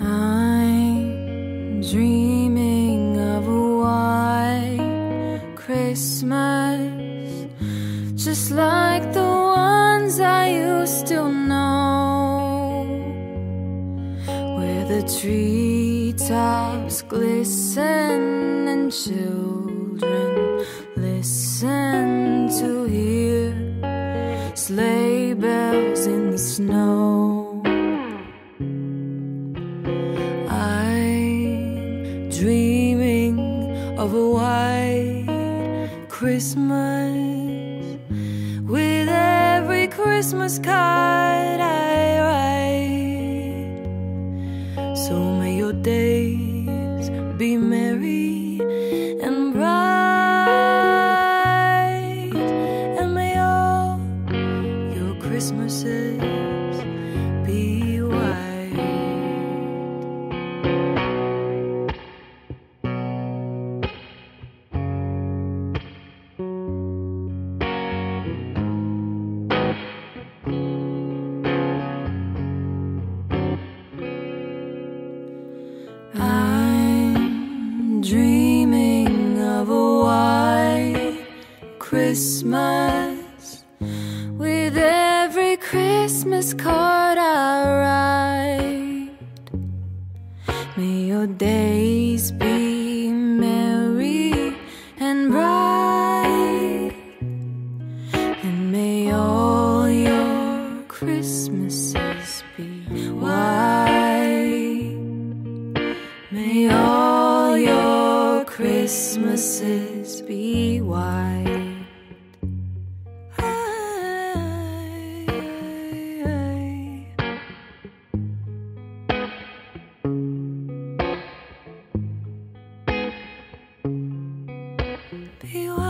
I'm dreaming of a white Christmas, just like the ones I used to know, where the treetops glisten and children listen to hear sleigh bells in the snow. Of a white Christmas with every Christmas card I write. So may your days be merry and bright, and may all your Christmases be white. Christmas with every Christmas card I write. May your days be merry and bright, and may all your Christmases be white. May all your Christmases be white. Be white.